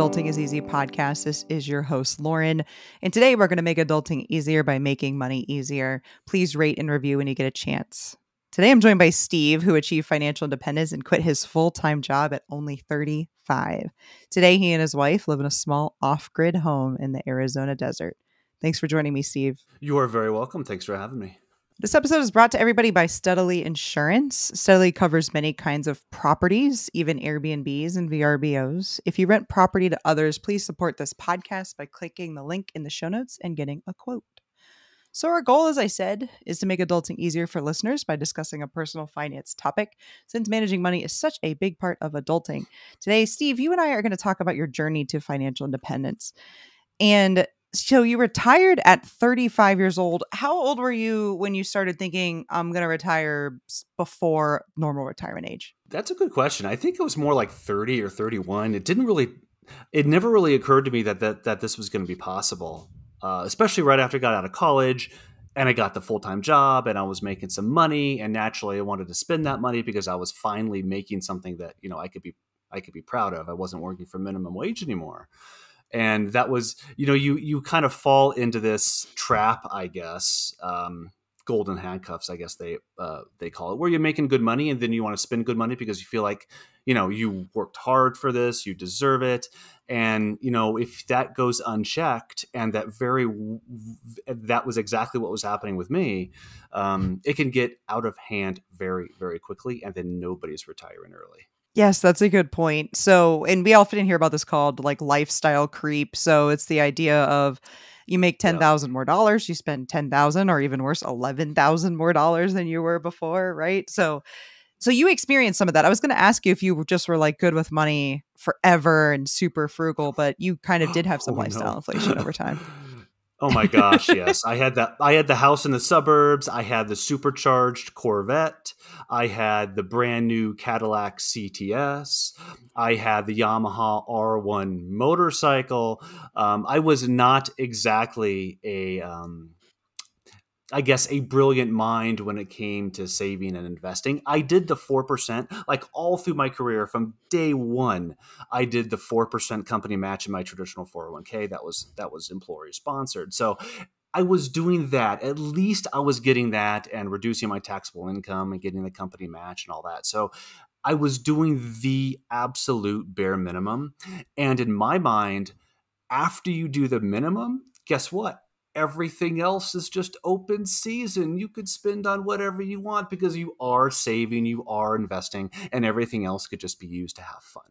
Adulting is Easy podcast. This is your host, Lauren. And today we're going to make adulting easier by making money easier. Please rate and review when you get a chance. Today I'm joined by Steve, who achieved financial independence and quit his full time job at only 35. Today, he and his wife live in a small off grid home in the Arizona desert. Thanks for joining me, Steve. You are very welcome. Thanks for having me. This episode is brought to everybody by Steadily Insurance. Steadily covers many kinds of properties, even Airbnbs and VRBOs. If you rent property to others, please support this podcast by clicking the link in the show notes and getting a quote. So, our goal, as I said, is to make adulting easier for listeners by discussing a personal finance topic, since managing money is such a big part of adulting. Today, Steve, you and I are going to talk about your journey to financial independence. And so you retired at 35 years old. How old were you when you started thinking I'm going to retire before normal retirement age? That's a good question. I think it was more like 30 or 31. It didn't really it never really occurred to me that that, that this was going to be possible. Uh, especially right after I got out of college and I got the full-time job and I was making some money and naturally I wanted to spend that money because I was finally making something that, you know, I could be I could be proud of. I wasn't working for minimum wage anymore and that was you know you you kind of fall into this trap i guess um, golden handcuffs i guess they uh, they call it where you're making good money and then you want to spend good money because you feel like you know you worked hard for this you deserve it. And you know if that goes unchecked and that very that was exactly what was happening with me um, it can get out of hand very very quickly and then nobody's retiring early Yes, that's a good point. So, and we often hear about this called like lifestyle creep. So, it's the idea of you make 10,000 yeah. more dollars, you spend 10,000 or even worse 11,000 more dollars than you were before, right? So, so you experienced some of that. I was going to ask you if you just were like good with money forever and super frugal, but you kind of did have some oh, lifestyle no. inflation over time. Oh my gosh, yes. I had that I had the house in the suburbs, I had the supercharged Corvette, I had the brand new Cadillac CTS, I had the Yamaha R1 motorcycle. Um, I was not exactly a um, I guess, a brilliant mind when it came to saving and investing. I did the 4%, like all through my career from day one, I did the 4% company match in my traditional 401k. That was, that was employer sponsored. So I was doing that. At least I was getting that and reducing my taxable income and getting the company match and all that. So I was doing the absolute bare minimum. And in my mind, after you do the minimum, guess what? Everything else is just open season. You could spend on whatever you want because you are saving, you are investing, and everything else could just be used to have fun.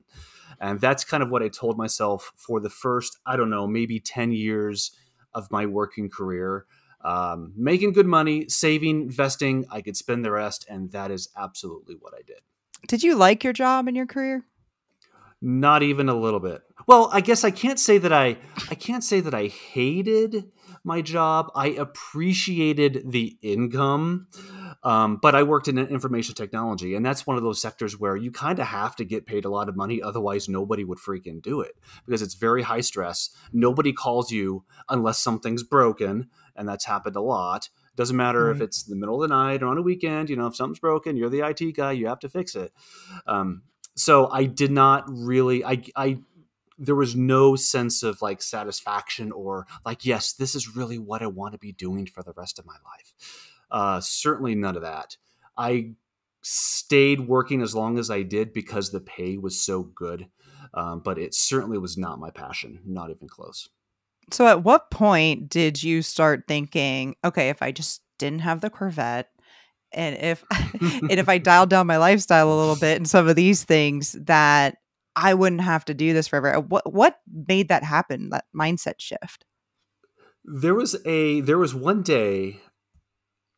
And that's kind of what I told myself for the first, I don't know, maybe 10 years of my working career. Um, making good money, saving, investing, I could spend the rest. And that is absolutely what I did. Did you like your job and your career? Not even a little bit. Well, I guess I can't say that I I can't say that I hated my job. I appreciated the income, um, but I worked in information technology, and that's one of those sectors where you kind of have to get paid a lot of money, otherwise nobody would freaking do it because it's very high stress. Nobody calls you unless something's broken, and that's happened a lot. Doesn't matter right. if it's the middle of the night or on a weekend. You know, if something's broken, you're the IT guy. You have to fix it. Um, so I did not really. I I there was no sense of like satisfaction or like yes this is really what i want to be doing for the rest of my life. Uh, certainly none of that. I stayed working as long as i did because the pay was so good um, but it certainly was not my passion not even close. So at what point did you start thinking okay if i just didn't have the corvette and if and if i dialed down my lifestyle a little bit and some of these things that I wouldn't have to do this forever. Uh, what what made that happen? That mindset shift. There was a there was one day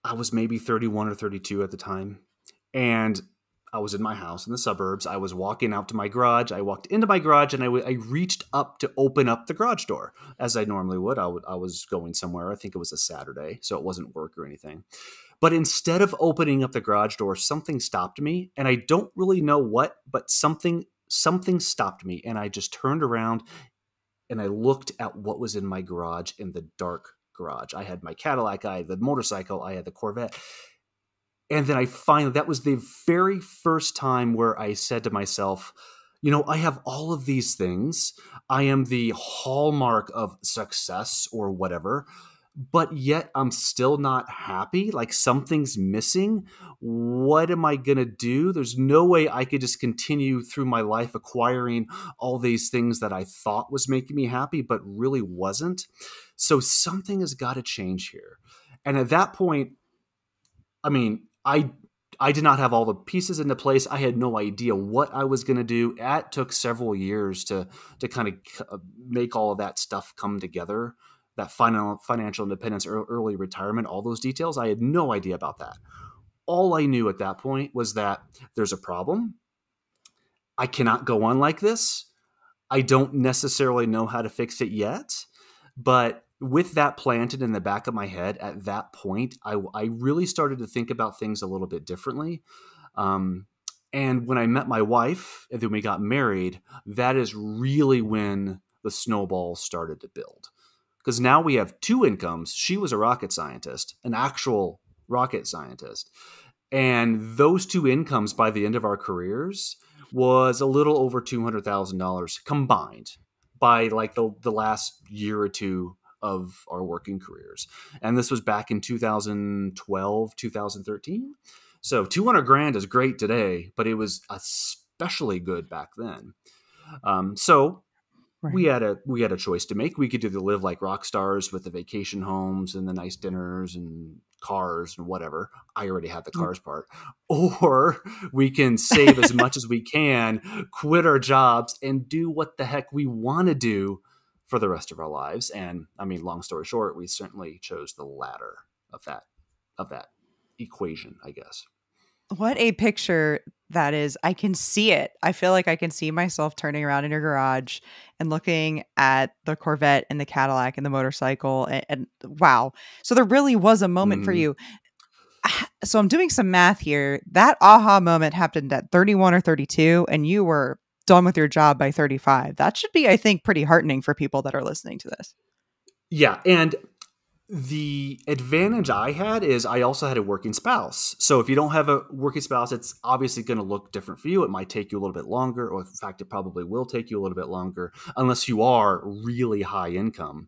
I was maybe 31 or 32 at the time and I was in my house in the suburbs. I was walking out to my garage. I walked into my garage and I, w- I reached up to open up the garage door as I normally would. I, w- I was going somewhere. I think it was a Saturday, so it wasn't work or anything. But instead of opening up the garage door, something stopped me. And I don't really know what, but something something stopped me and I just turned around and I looked at what was in my garage in the dark garage. I had my Cadillac, I had the motorcycle, I had the Corvette. And then I finally, that was the very first time where I said to myself, you know, I have all of these things. I am the hallmark of success or whatever, but yet I'm still not happy. Like something's missing. What am I going to do? There's no way I could just continue through my life acquiring all these things that I thought was making me happy, but really wasn't. So something has got to change here. And at that point, I mean, I I did not have all the pieces into place. I had no idea what I was going to do. It took several years to to kind of uh, make all of that stuff come together. That final financial independence, early retirement, all those details. I had no idea about that. All I knew at that point was that there's a problem. I cannot go on like this. I don't necessarily know how to fix it yet, but with that planted in the back of my head at that point, I, I really started to think about things a little bit differently. Um, and when I met my wife and then we got married, that is really when the snowball started to build. Because now we have two incomes. She was a rocket scientist, an actual rocket scientist. And those two incomes by the end of our careers was a little over $200,000 combined by like the, the last year or two of our working careers. And this was back in 2012, 2013. So 200 grand is great today, but it was especially good back then. Um, so Right. we had a we had a choice to make. We could either live like rock stars with the vacation homes and the nice dinners and cars and whatever. I already had the mm. cars part. Or we can save as much as we can, quit our jobs, and do what the heck we want to do for the rest of our lives. And I mean, long story short, we certainly chose the latter of that of that equation, I guess. What a picture that is. I can see it. I feel like I can see myself turning around in your garage and looking at the Corvette and the Cadillac and the motorcycle. And, and wow. So there really was a moment mm. for you. So I'm doing some math here. That aha moment happened at 31 or 32, and you were done with your job by 35. That should be, I think, pretty heartening for people that are listening to this. Yeah. And the advantage I had is I also had a working spouse. So if you don't have a working spouse, it's obviously going to look different for you. It might take you a little bit longer, or in fact, it probably will take you a little bit longer unless you are really high income.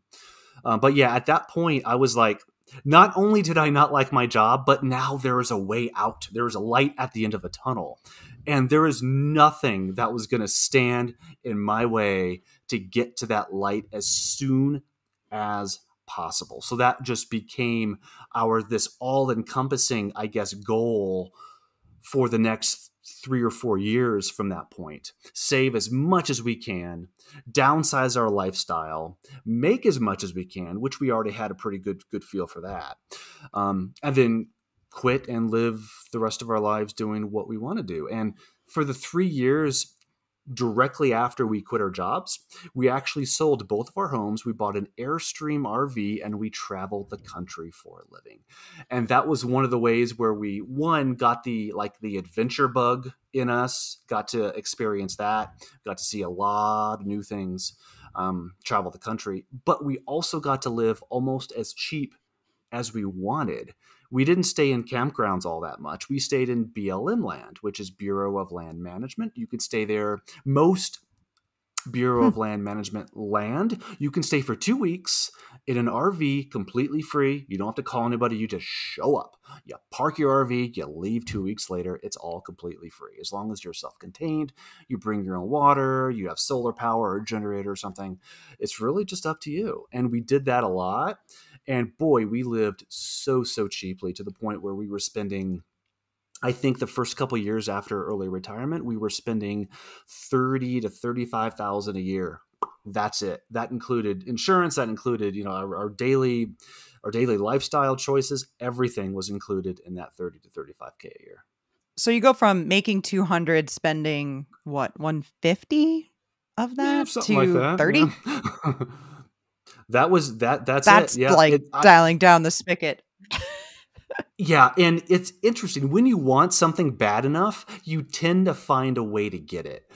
Um, but yeah, at that point, I was like, not only did I not like my job, but now there is a way out. There is a light at the end of a tunnel. And there is nothing that was going to stand in my way to get to that light as soon as possible. So that just became our this all encompassing, I guess, goal for the next three or four years from that point. Save as much as we can, downsize our lifestyle, make as much as we can, which we already had a pretty good good feel for that, um, and then quit and live the rest of our lives doing what we want to do. And for the three years directly after we quit our jobs, we actually sold both of our homes. We bought an Airstream RV and we traveled the country for a living. And that was one of the ways where we one got the like the adventure bug in us, got to experience that, got to see a lot of new things, um, travel the country, but we also got to live almost as cheap as we wanted we didn't stay in campgrounds all that much. We stayed in BLM land, which is Bureau of Land Management. You could stay there most Bureau hmm. of Land Management land. You can stay for two weeks in an RV completely free. You don't have to call anybody. You just show up. You park your RV, you leave two weeks later. It's all completely free. As long as you're self contained, you bring your own water, you have solar power or generator or something. It's really just up to you. And we did that a lot. And boy, we lived so, so cheaply to the point where we were spending I think the first couple years after early retirement, we were spending thirty to thirty-five thousand a year. That's it. That included insurance. That included, you know, our, our, daily, our daily lifestyle choices. Everything was included in that thirty to thirty-five k a year. So you go from making two hundred, spending what one fifty of that yeah, to thirty. that was that that's that's yeah, like it, dialing down the spigot. Yeah and it's interesting when you want something bad enough you tend to find a way to get it.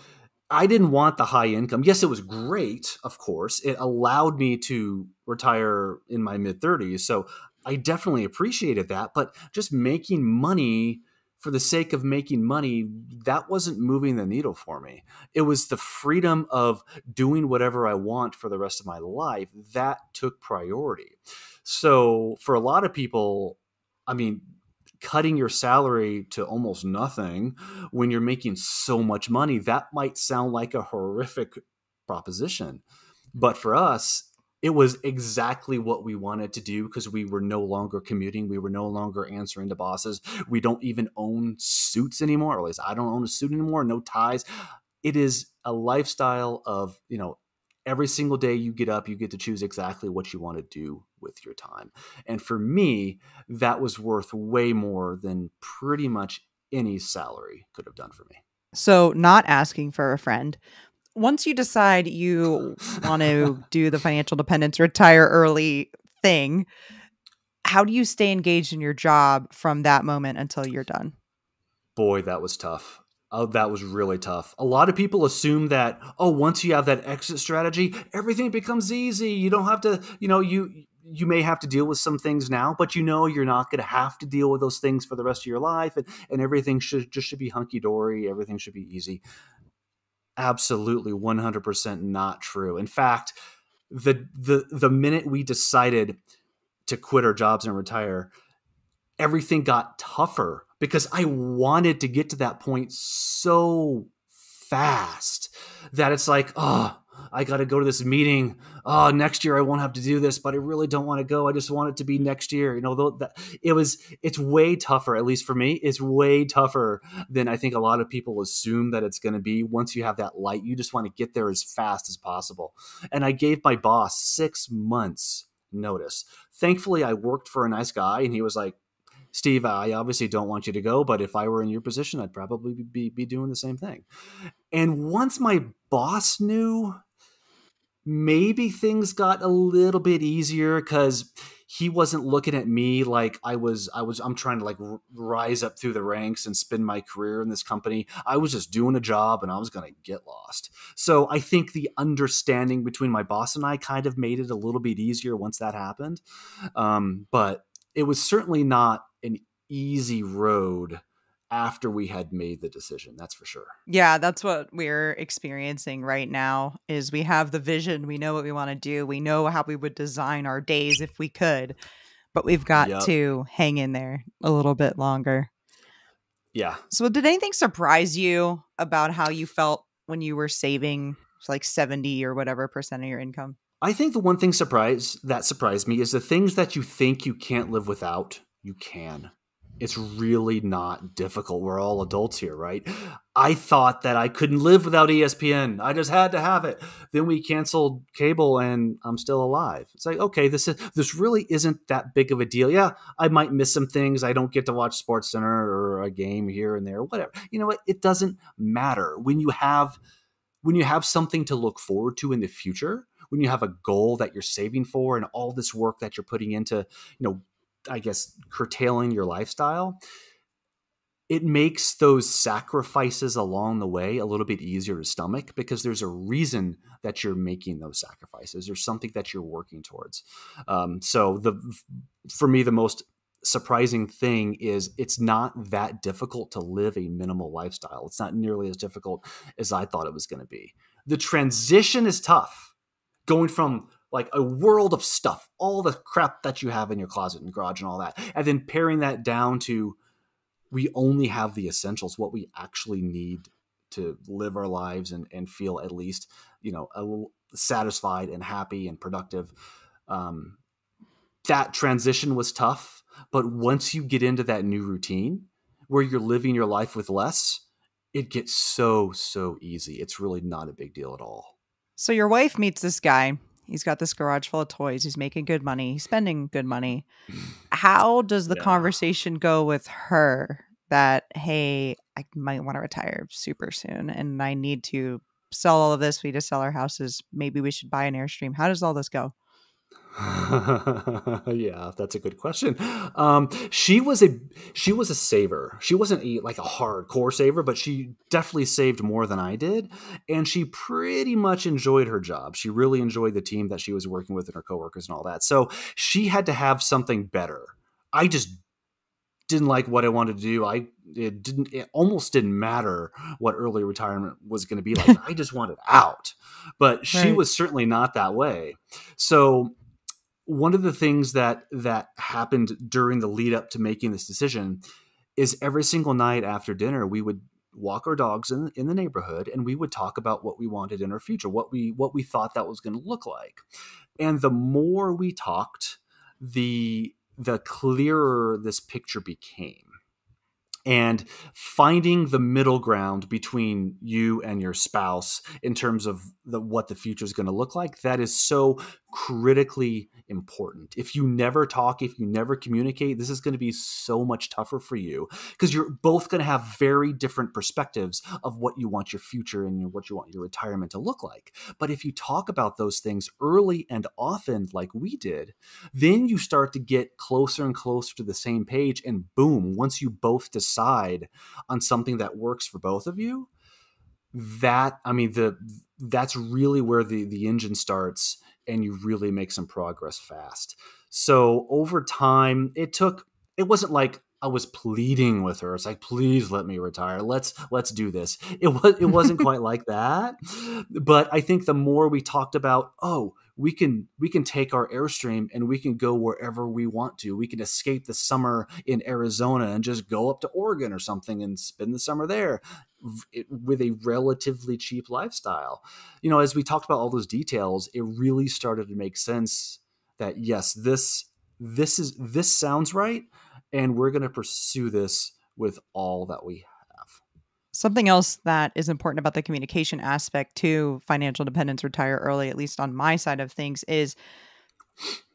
I didn't want the high income. Yes it was great of course. It allowed me to retire in my mid 30s so i definitely appreciated that but just making money for the sake of making money, that wasn't moving the needle for me. It was the freedom of doing whatever I want for the rest of my life that took priority. So for a lot of people, I mean, cutting your salary to almost nothing when you're making so much money, that might sound like a horrific proposition. But for us, it was exactly what we wanted to do because we were no longer commuting. We were no longer answering to bosses. We don't even own suits anymore, or at least I don't own a suit anymore, no ties. It is a lifestyle of, you know, every single day you get up, you get to choose exactly what you want to do with your time. And for me, that was worth way more than pretty much any salary could have done for me. So, not asking for a friend, once you decide you want to do the financial dependence retire early thing, how do you stay engaged in your job from that moment until you're done? Boy, that was tough. Oh, that was really tough. A lot of people assume that, oh, once you have that exit strategy, everything becomes easy. You don't have to, you know, you you may have to deal with some things now, but you know you're not going to have to deal with those things for the rest of your life, and, and everything should just should be hunky dory. Everything should be easy absolutely 100% not true. In fact, the the the minute we decided to quit our jobs and retire, everything got tougher because I wanted to get to that point so fast that it's like, oh, I got to go to this meeting. Oh, next year I won't have to do this, but I really don't want to go. I just want it to be next year. You know, though that it was, it's way tougher. At least for me, it's way tougher than I think a lot of people assume that it's going to be. Once you have that light, you just want to get there as fast as possible. And I gave my boss six months notice. Thankfully, I worked for a nice guy, and he was like, Steve, I obviously don't want you to go, but if I were in your position, I'd probably be, be doing the same thing. And once my boss knew maybe things got a little bit easier because he wasn't looking at me like I was I was I'm trying to like rise up through the ranks and spin my career in this company. I was just doing a job and I was going to get lost. So I think the understanding between my boss and I kind of made it a little bit easier once that happened. Um, but it was certainly not an easy road after we had made the decision that's for sure. Yeah that's what we're experiencing right now is we have the vision we know what we want to do we know how we would design our days if we could but we've got yep. to hang in there a little bit longer. Yeah. So did anything surprise you about how you felt when you were saving like 70 or whatever percent of your income? I think the one thing surprise that surprised me is the things that you think you can't live without you can it's really not difficult. We're all adults here, right? I thought that I couldn't live without ESPN. I just had to have it. Then we canceled cable and I'm still alive. It's like, okay, this is this really isn't that big of a deal. Yeah, I might miss some things. I don't get to watch Sports Center or a game here and there, whatever. You know what? It doesn't matter. When you have when you have something to look forward to in the future, when you have a goal that you're saving for and all this work that you're putting into, you know, I guess, curtailing your lifestyle, it makes those sacrifices along the way a little bit easier to stomach because there's a reason that you're making those sacrifices. There's something that you're working towards. Um, so the for me, the most surprising thing is it's not that difficult to live a minimal lifestyle. It's not nearly as difficult as I thought it was going to be. The transition is tough. Going from like a world of stuff, all the crap that you have in your closet and garage and all that, and then paring that down to we only have the essentials, what we actually need to live our lives and, and feel at least, you know, a, satisfied and happy and productive. Um, that transition was tough, but once you get into that new routine where you're living your life with less, it gets so, so easy. It's really not a big deal at all. So your wife meets this guy He's got this garage full of toys. He's making good money. He's spending good money. Mm-hmm. How does the yeah. conversation go with her that, hey, I might want to retire super soon and I need to sell all of this. We need to sell our houses. Maybe we should buy an Airstream. How does all this go? yeah, that's a good question. Um, she was a she was a saver. She wasn't a, like a hardcore saver, but she definitely saved more than I did, and she pretty much enjoyed her job. She really enjoyed the team that she was working with and her coworkers and all that. So she had to have something better. I just didn't like what I wanted to do. I it didn't it almost didn't matter what early retirement was going to be like i just wanted out but she right. was certainly not that way so one of the things that that happened during the lead up to making this decision is every single night after dinner we would walk our dogs in, in the neighborhood and we would talk about what we wanted in our future what we what we thought that was going to look like. And the more we talked the the clearer this picture became and finding the middle ground between you and your spouse in terms of the, what the future is going to look like that is so critically important. If you never talk if you never communicate this is going to be so much tougher for you because you're both going to have very different perspectives of what you want your future and what you want your retirement to look like. But if you talk about those things early and often like we did then you start to get closer and closer to the same page and boom once you both decide on something that works for both of you that i mean the that's really where the the engine starts and you really make some progress fast. So over time, it took. It wasn't like I was pleading with her. It's like, please let me retire. Let's let's do this. It was it wasn't quite like that. But I think the more we talked about, oh, we can we can take our airstream and we can go wherever we want to. We can escape the summer in Arizona and just go up to Oregon or something and spend the summer there with a relatively cheap lifestyle. You know, as we talked about all those details, it really started to make sense that yes, this this is this sounds right and we're going to pursue this with all that we have. Something else that is important about the communication aspect to financial dependence retire early, at least on my side of things, is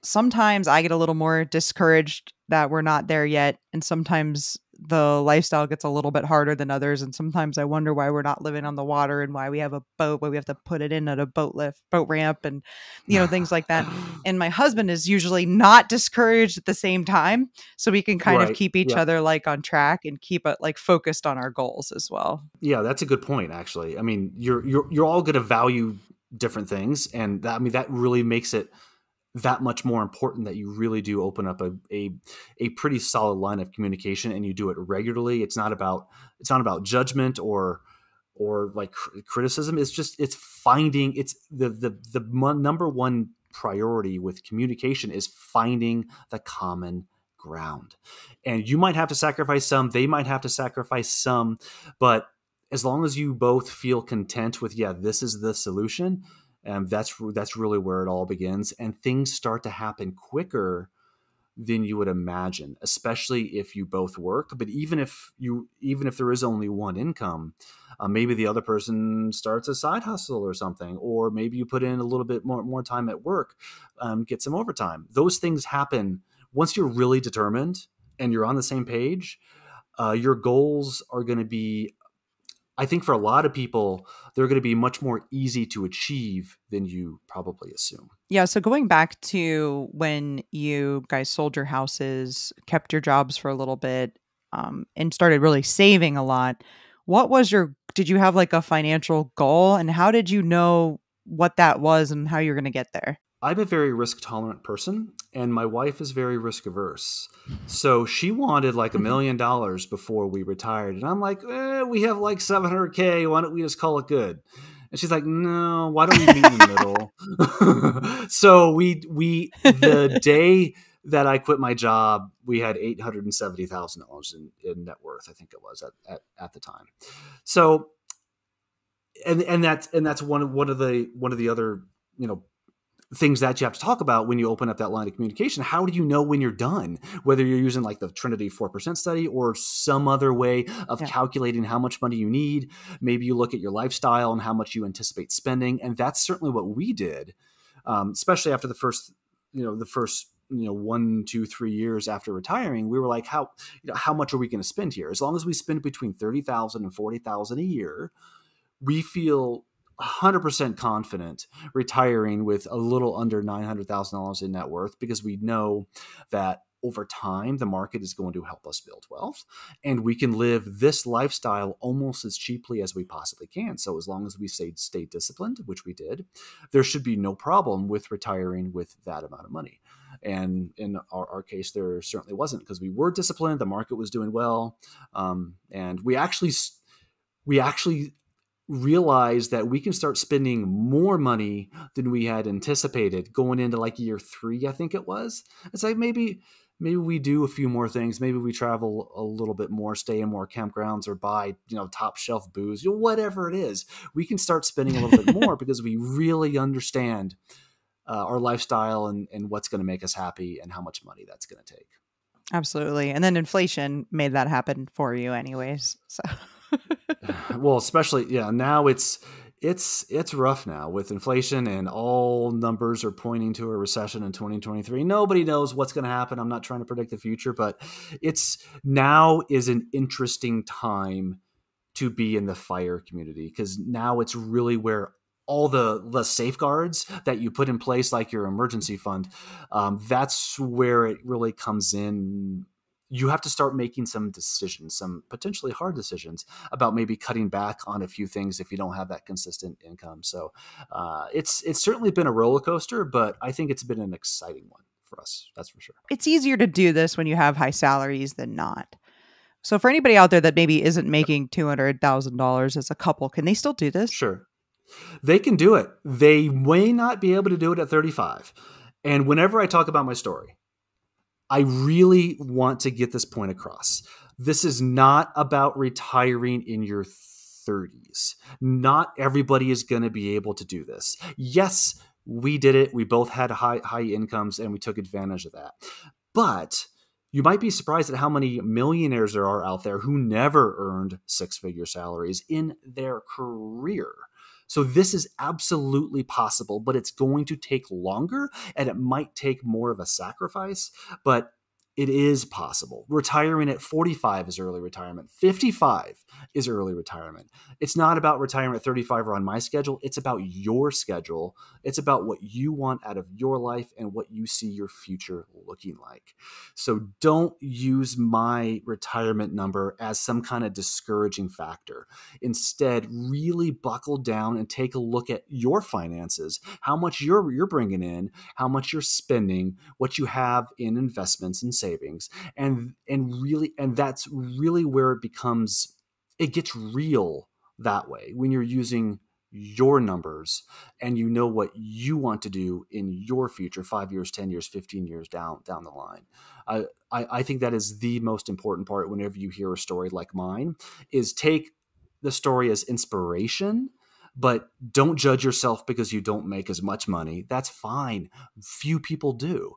sometimes I get a little more discouraged that we're not there yet. And sometimes the lifestyle gets a little bit harder than others and sometimes i wonder why we're not living on the water and why we have a boat why we have to put it in at a boat lift boat ramp and you know things like that and my husband is usually not discouraged at the same time so we can kind right. of keep each yeah. other like on track and keep it like focused on our goals as well yeah that's a good point actually i mean you're you're you're all going to value different things and that, i mean that really makes it that much more important that you really do open up a, a a pretty solid line of communication and you do it regularly. It's not about it's not about judgment or or like criticism. It's just it's finding it's the the the number one priority with communication is finding the common ground. And you might have to sacrifice some they might have to sacrifice some but as long as you both feel content with yeah this is the solution and that's that's really where it all begins and things start to happen quicker than you would imagine especially if you both work. But even if you even if there is only one income uh, maybe the other person starts a side hustle or something or maybe you put in a little bit more more time at work um, get some overtime. Those things happen. Once you're really determined and you're on the same page uh, your goals are going to be I think for a lot of people, they're going to be much more easy to achieve than you probably assume. Yeah. So going back to when you guys sold your houses, kept your jobs for a little bit, um, and started really saving a lot, what was your, did you have like a financial goal and how did you know what that was and how you're going to get there? I'm a very risk tolerant person, and my wife is very risk averse. So she wanted like a mm-hmm. million dollars before we retired, and I'm like, eh, we have like 700k. Why don't we just call it good? And she's like, no, why don't we meet in the middle? so we we the day that I quit my job, we had eight hundred and seventy thousand dollars in net worth. I think it was at, at at the time. So and and that's and that's one one of the one of the other you know things that you have to talk about when you open up that line of communication. How do you know when you're done? Whether you're using like the Trinity 4% study or some other way of yeah. calculating how much money you need. Maybe you look at your lifestyle and how much you anticipate spending. And that's certainly what we did, um, especially after the first, you know, the first you know one two three years after retiring we were like how you know how much are we going to spend here as long as we spend between 30000 and 40000 a year we feel 100% confident retiring with a little under $900,000 in net worth because we know that over time the market is going to help us build wealth and we can live this lifestyle almost as cheaply as we possibly can so as long as we stay, stay disciplined which we did there should be no problem with retiring with that amount of money And in our, our case, there certainly wasn't because we were disciplined. The market was doing well, um, and we actually we actually realized that we can start spending more money than we had anticipated going into like year three, I think it was. It's like maybe maybe we do a few more things. Maybe we travel a little bit more, stay in more campgrounds, or buy you know top shelf booze, you know, whatever it is. We can start spending a little bit more because we really understand uh, our lifestyle and and what's going to make us happy and how much money that's going to take. Absolutely, and then inflation made that happen for you, anyways. So. well, especially yeah, now it's it's it's rough now with inflation and all numbers are pointing to a recession in 2023 nobody knows what's going to happen. I'm not trying to predict the future but it's now is an interesting time to be in the fire community because now it's really where all the the safeguards that you put in place like your emergency fund um, that's where it really comes in you have to start making some decisions, some potentially hard decisions about maybe cutting back on a few things if you don't have that consistent income. So uh, it's it's certainly been a roller coaster, but I think it's been an exciting one for us. That's for sure. It's easier to do this when you have high salaries than not. So for anybody out there that maybe isn't making two hundred thousand dollars as a couple, can they still do this? Sure, they can do it. They may not be able to do it at thirty five. And whenever I talk about my story, I really want to get this point across. This is not about retiring in your 30s. Not everybody is going to be able to do this. Yes, we did it. We both had high high incomes and we took advantage of that. But you might be surprised at how many millionaires there are out there who never earned six-figure salaries in their career. So this is absolutely possible, but it's going to take longer and it might take more of a sacrifice. But it is possible. Retiring at 45 is early retirement. 55 is early retirement. It's not about retiring at 35 or on my schedule. It's about your schedule. It's about what you want out of your life and what you see your future looking like. So don't use my retirement number as some kind of discouraging factor. Instead, really buckle down and take a look at your finances, how much you're you're bringing in, how much you're spending, what you have in investments and savings. And and really and that's really where it becomes it gets real that way when you're using your numbers and you know what you want to do in your future five years ten years 15 years down down the line. I, I think that is the most important part whenever you hear a story like mine is take the story as inspiration but don't judge yourself because you don't make as much money. That's fine. Few people do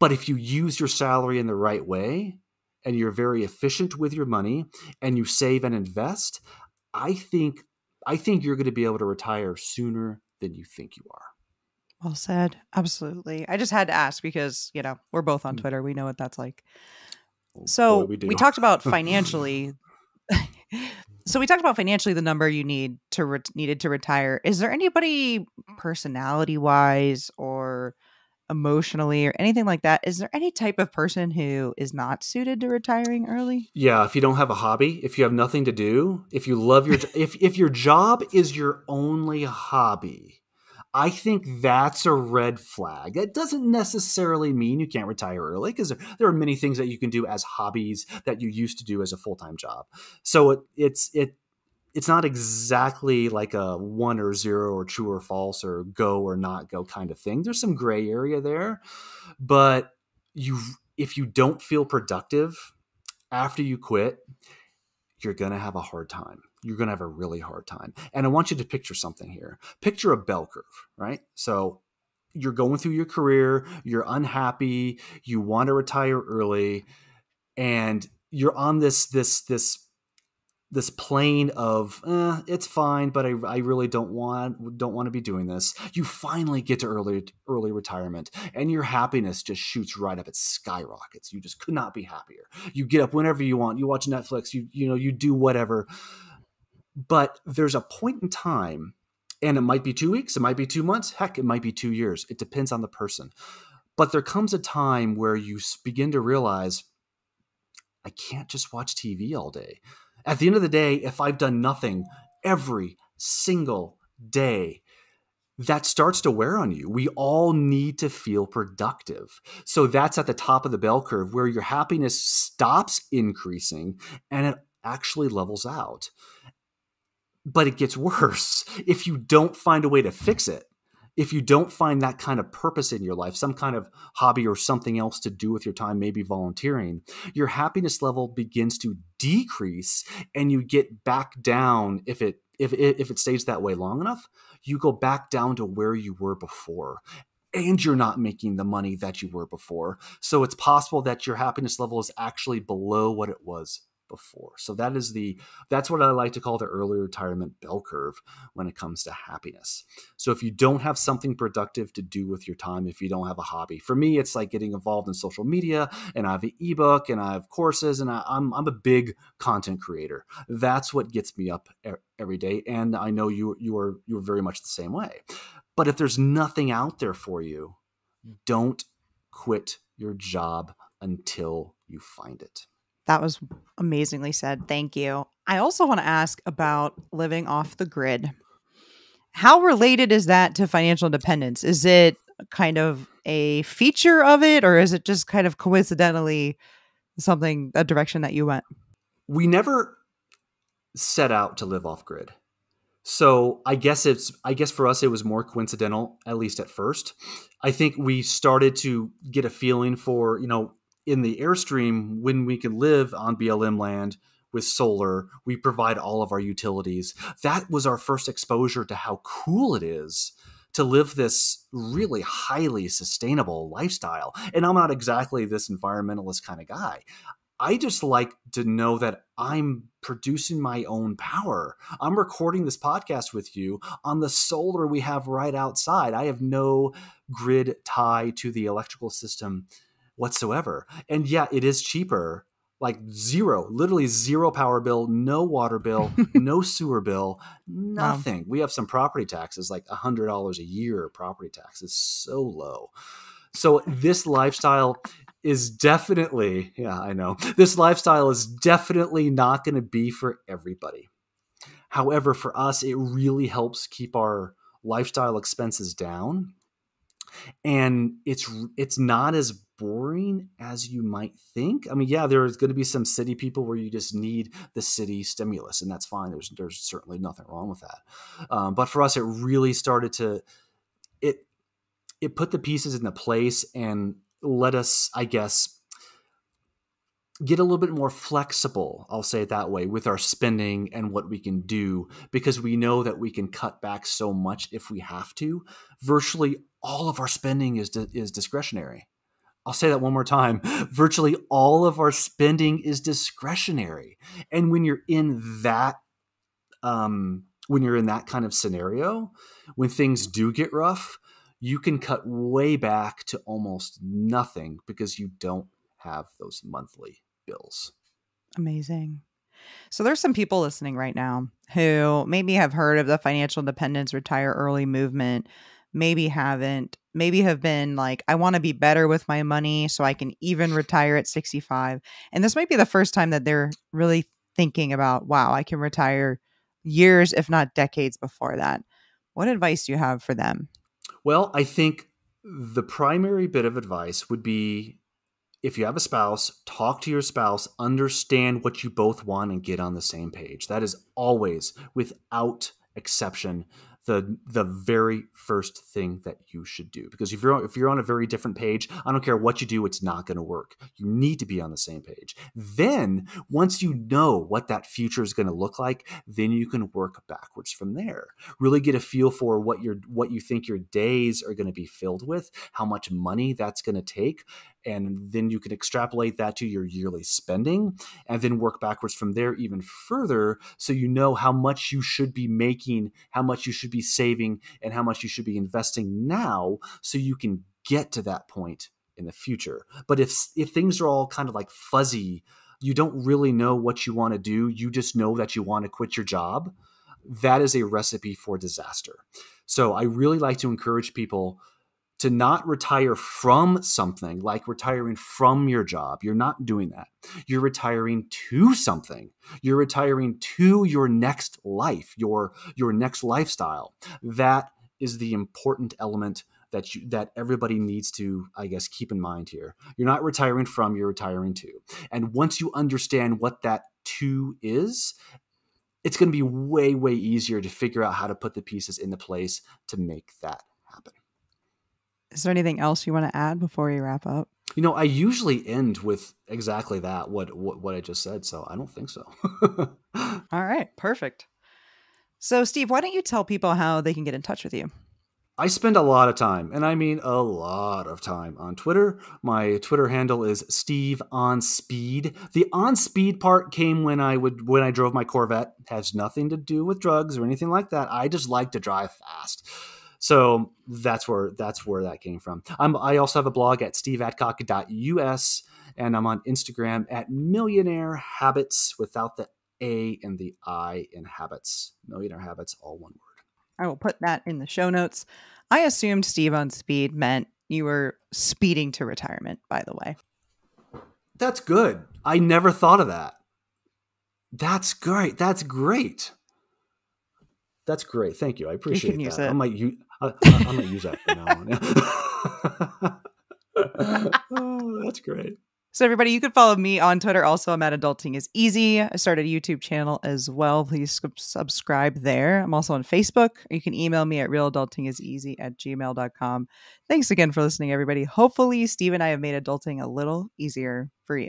but if you use your salary in the right way and you're very efficient with your money and you save and invest, I think I think you're going to be able to retire sooner than you think you are. Well said. Absolutely. I just had to ask because, you know, we're both on mm. Twitter. We know what that's like. Oh, so Boy, we, we, talked about financially. so we talked about financially the number you need to re- needed to retire. Is there anybody personality wise or emotionally or anything like that is there any type of person who is not suited to retiring early yeah if you don't have a hobby if you have nothing to do if you love your if if your job is your only hobby I think that's a red flag. that doesn't necessarily mean you can't retire early because there, are many things that you can do as hobbies that you used to do as a full time job. So it, it's it it's not exactly like a one or zero or true or false or go or not go kind of thing. There's some gray area there, but you if you don't feel productive after you quit, you're going to have a hard time. You're going to have a really hard time. And I want you to picture something here. Picture a bell curve, right? So you're going through your career, you're unhappy, you want to retire early, and you're on this this this this plane of eh, it's fine, but I, I really don't want don't want to be doing this. You finally get to early early retirement, and your happiness just shoots right up. It skyrockets. You just could not be happier. You get up whenever you want. You watch Netflix. You you know you do whatever. But there's a point in time, and it might be two weeks. It might be two months. Heck, it might be two years. It depends on the person. But there comes a time where you begin to realize, I can't just watch TV all day. At the end of the day, if I've done nothing every single day, that starts to wear on you. We all need to feel productive. So that's at the top of the bell curve where your happiness stops increasing and it actually levels out. But it gets worse if you don't find a way to fix it. If you don't find that kind of purpose in your life, some kind of hobby or something else to do with your time, maybe volunteering, your happiness level begins to decrease and you get back down if it if it, if it stays that way long enough, you go back down to where you were before and you're not making the money that you were before. So it's possible that your happiness level is actually below what it was before. So that is the that's what I like to call the early retirement bell curve when it comes to happiness. So if you don't have something productive to do with your time, if you don't have a hobby, for me it's like getting involved in social media, and I have an ebook, and I have courses, and I, am I'm, I'm a big content creator. That's what gets me up every day, and I know you you are you are very much the same way. But if there's nothing out there for you, don't quit your job until you find it. That was amazingly said. Thank you. I also want to ask about living off the grid. How related is that to financial independence? Is it kind of a feature of it, or is it just kind of coincidentally something, a direction that you went? We never set out to live off grid. So I guess it's I guess for us it was more coincidental at least at first. I think we started to get a feeling for, you know, in the airstream when we can live on BLM land with solar, we provide all of our utilities. That was our first exposure to how cool it is to live this really highly sustainable lifestyle. And I'm not exactly this environmentalist kind of guy. I just like to know that I'm producing my own power. I'm recording this podcast with you on the solar we have right outside. I have no grid tie to the electrical system whatsoever. And yeah, it is cheaper, like zero, literally zero power bill, no water bill, no sewer bill, nothing. Wow. We have some property taxes, like a hundred dollars a year. Property taxes so low. So this lifestyle is definitely, yeah, I know. This lifestyle is definitely not going to be for everybody. However, for us, it really helps keep our lifestyle expenses down. And it's it's not as boring as you might think. I mean, yeah, there's going to be some city people where you just need the city stimulus, and that's fine. There's there's certainly nothing wrong with that. Um, but for us, it really started to it it put the pieces into place and let us, I guess, get a little bit more flexible, I'll say it that way, with our spending and what we can do because we know that we can cut back so much if we have to. Virtually all of our spending is is discretionary. I'll say that one more time. Virtually all of our spending is discretionary. And when you're in that um, when you're in that kind of scenario, when things do get rough, you can cut way back to almost nothing because you don't have those monthly bills. Amazing. So there's some people listening right now who maybe have heard of the financial independence retire early movement maybe haven't, maybe have been like, I want to be better with my money so I can even retire at 65. And this might be the first time that they're really thinking about, wow, I can retire years, if not decades before that. What advice do you have for them? Well, I think the primary bit of advice would be if you have a spouse, talk to your spouse, understand what you both want, and get on the same page. That is always, without exception, the the very first thing that you should do. Because if you're if you're on a very different page i don't care what you do it's not going to work. You need to be on the same page. Then once you know what that future is going to look like then you can work backwards from there. Really get a feel for what your what you think your days are going to be filled with how much money that's going to take and then you can extrapolate that to your yearly spending and then work backwards from there even further so you know how much you should be making how much you should be saving and how much you should be investing now so you can get to that point in the future. But if if things are all kind of like fuzzy you don't really know what you want to do you just know that you want to quit your job that is a recipe for disaster. So i really like to encourage people to not retire from something like retiring from your job. You're not doing that. You're retiring to something. You're retiring to your next life, your your next lifestyle. That is the important element that you that everybody needs to i guess keep in mind here you're not retiring from you're retiring to and once you understand what that to is it's going to be way way easier to figure out how to put the pieces into place to make that is there anything else you want to add before we wrap up you know i usually end with exactly that what what, what i just said so i don't think so all right perfect so steve why don't you tell people how they can get in touch with you I spend a lot of time, and I mean a lot of time on Twitter. My Twitter handle is Steve on Speed. The on speed part came when I would when I drove my Corvette. It has nothing to do with drugs or anything like that. I just like to drive fast. So that's where that's where that came from. I'm, I also have a blog at steveadcock.us, and I'm on Instagram at Millionaire Habits without the A and the I in habits. Millionaire Habits, all one word. I will put that in the show notes. I assumed Steve on speed meant you were speeding to retirement, by the way. That's good. I never thought of that. That's great. That's great. That's great. Thank you. I appreciate you that. I might use I, I might use that from now on. oh, that's great. So, everybody, you can follow me on Twitter. Also, I'm at Adulting is Easy. I started a YouTube channel as well. Please subscribe there. I'm also on Facebook. You can email me at realadultingiseasy at gmail.com. Thanks again for listening, everybody. Hopefully, Steve and I have made adulting a little easier for you.